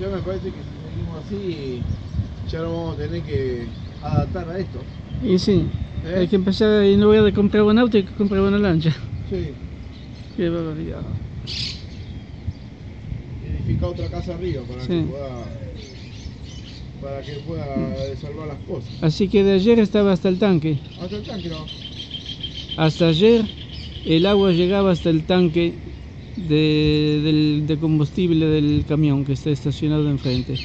Ya me parece que si seguimos así, ya no vamos a tener que adaptar a esto. Y sí, ¿Eh? hay que empezar, en lugar de comprar un auto, hay que comprar una lancha. Sí. Qué barbaridad. Edificar otra casa arriba para Sí. que pueda para que pueda salvar las cosas. Así que de ayer estaba hasta el tanque. Hasta el tanque no. Hasta ayer el agua llegaba hasta el tanque de, del- de combustible del camión que está estacionado enfrente.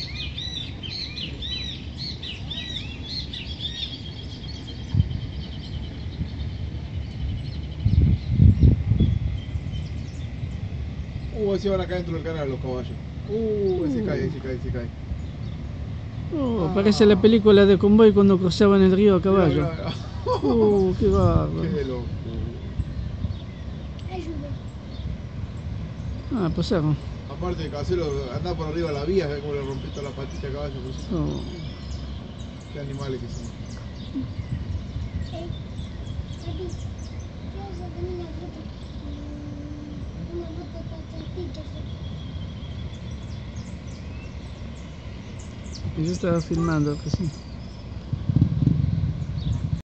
Uh, se van acá dentro del canal los caballos. Uh, se cae, se cae, se cae. Oh, parece la película de convoy cuando cruzaban el río a caballo. Mira, mira, mira. Uh, qué. Qué loco. Ah, pasaron. Aparte de casero, andar por arriba de la vía, ve cómo le toda la patita al caballo. pues, Oh. Qué animales que son. Yo estaba filmando recién.